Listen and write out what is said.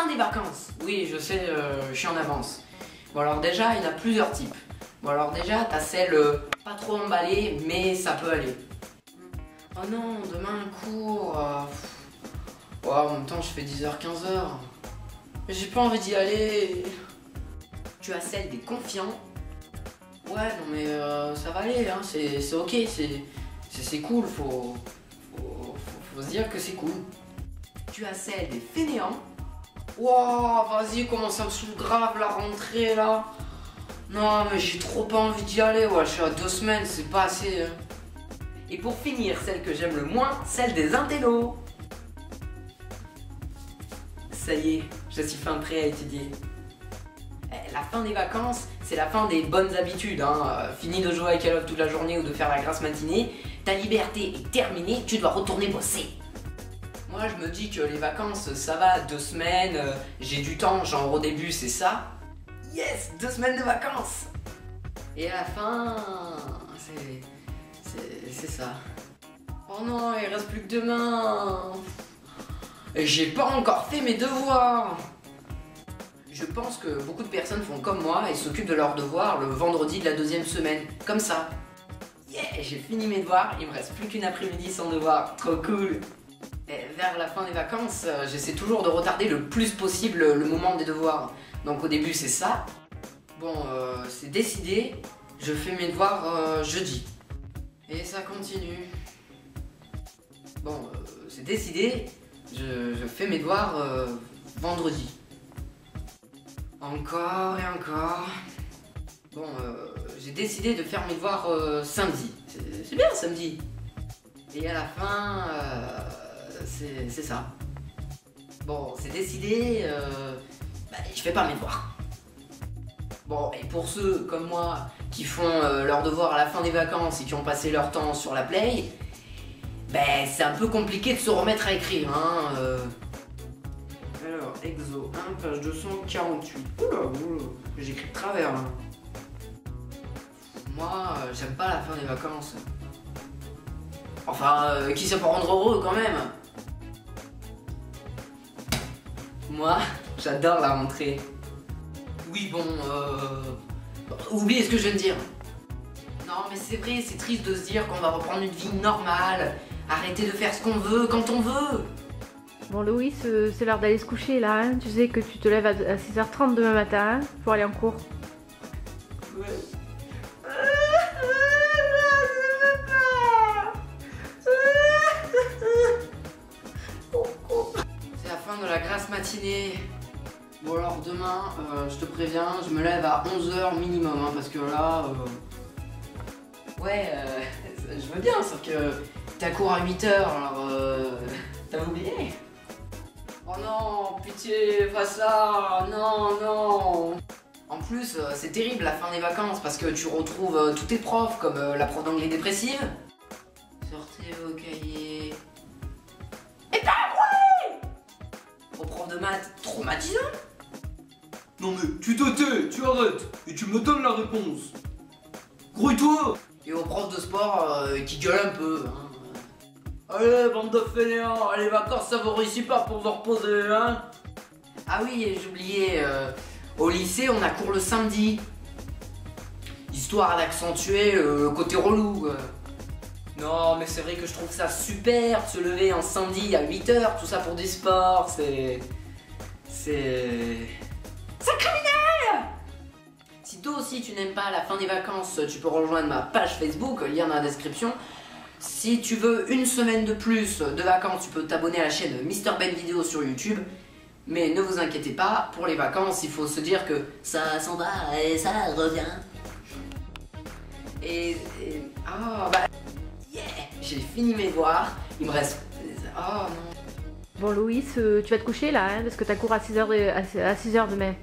fin des vacances. Oui, je sais, euh, je suis en avance. Bon alors déjà, il y a plusieurs types. Bon alors déjà, t'as celle euh, pas trop emballée, mais ça peut aller. Oh non, demain cours. euh, en même temps, je fais 10h, 15h. Mais j'ai pas envie d'y aller. Tu as celle des confiants. Ouais, non mais euh, ça va aller, hein. c'est ok, c'est cool, faut, faut, faut- faut se dire que c'est cool. Tu as celle des fainéants. Wow, vas-y, comment ça me saoule grave la rentrée là. Non, mais j'ai trop pas envie d'y aller, ouais, je suis à deux semaines, c'est pas assez. hein. Et pour finir, celle que j'aime le moins, celle des intellos. Ça y est, je suis fin prêt à étudier. Eh, La fin des vacances, c'est la fin des bonnes habitudes. Hein. Euh, Fini de jouer à Call of toute la journée ou de faire la grasse matinée. Ta liberté est terminée, tu dois retourner bosser. Moi, je me dis que les vacances, ça va, deux semaines, euh, j'ai du temps, genre au début, c'est ça. Yes, deux semaines de vacances Et à la fin, c'est. ça. Oh non, il reste plus que demain Et j'ai pas encore fait mes devoirs Je pense que beaucoup de personnes font comme moi et s'occupent de leurs devoirs le vendredi de la deuxième semaine, comme ça. Yeah, j'ai fini mes devoirs, il me reste plus qu'une après-midi sans devoir, trop cool vers la fin des vacances, euh, j'essaie toujours de retarder le plus possible le moment des devoirs. Donc au début c'est ça. Bon, euh, c'est décidé. Je fais mes devoirs euh, jeudi. Et ça continue. Bon, c'est décidé. Je, je fais mes devoirs vendredi. Encore et encore. Bon, j'ai décidé de faire mes devoirs samedi. C'est bien samedi. Et à la fin, c'est ça. Bon, c'est décidé, euh, bah, je fais pas mes devoirs. Bon, et pour ceux comme moi qui font euh, leurs devoirs à la fin des vacances et qui ont passé leur temps sur la play, ben c'est un peu compliqué de se remettre à écrire. Hein, euh. Alors, exo 1, page 248. Oula, oula, j'écris de travers là. Moi, euh, j'aime pas la fin des vacances. Enfin, euh, qui sait pas rendre heureux quand même Moi, j'adore la rentrée. Oui, bon, euh... Oubliez ce que je viens de dire. Non, mais c'est vrai, c'est triste de se dire qu'on va reprendre une vie normale. Arrêter de faire ce qu'on veut quand on veut. Bon, Louis, euh, c'est l'heure d'aller se coucher là. hein. Tu sais que tu te lèves à à 6h30 demain matin hein, pour aller en cours. C'est Bon alors demain, euh, je te préviens, je me lève à 11h minimum, hein, parce que là... euh, Ouais, euh, je veux bien, sauf que t'as cours à 8h, alors... T'as oublié. Oh non, pitié, pas ça, non, non. En plus, c'est terrible la fin des vacances, parce que tu retrouves tous tes profs, comme la prof d'anglais dépressive. Sortez vos cahiers... de maths traumatisant Non mais tu te tais, tu arrêtes, et tu me donnes la réponse. Grouille-toi Et au prof de sport euh, qui gueule un peu. hein. Allez, bande de fainéants, les vacances ça vous réussit pas pour vous reposer, hein Ah oui, j'oubliais, euh, au lycée on a cours le samedi. Histoire d'accentuer euh, le côté relou. Non, mais c'est vrai que je trouve ça super de se lever un samedi à 8h, tout ça pour du sport, c'est. C'est. C'est criminel Si toi aussi tu n'aimes pas la fin des vacances, tu peux rejoindre ma page Facebook, lien dans la description. Si tu veux une semaine de plus de vacances, tu peux t'abonner à la chaîne Mister Ben Vidéo sur YouTube. Mais ne vous inquiétez pas, pour les vacances, il faut se dire que ça s'en va et ça revient. Et. et- Ah bah. Yeah J'ai fini mes devoirs. Il me reste. Oh non. Bon, Louis, euh, tu vas te coucher là, hein, parce que t'as cours à 6h, de, à 6h demain.